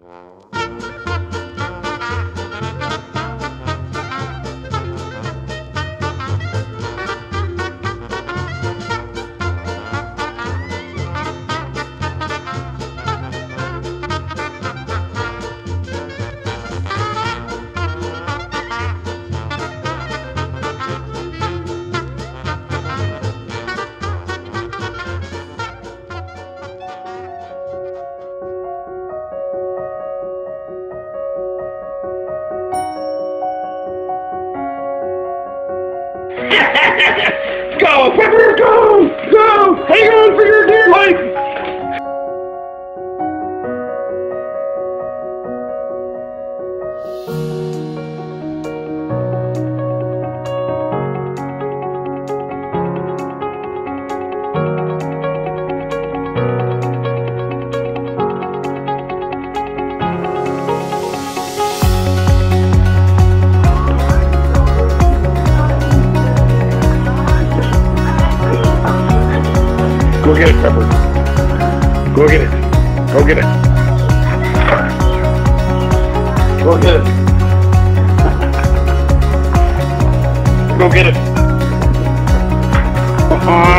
Mm-hmm. Go, Pepper, go! Go! Hang on for your Go get it, Pepper. Go get it. Go get it. Go get it. Go get it.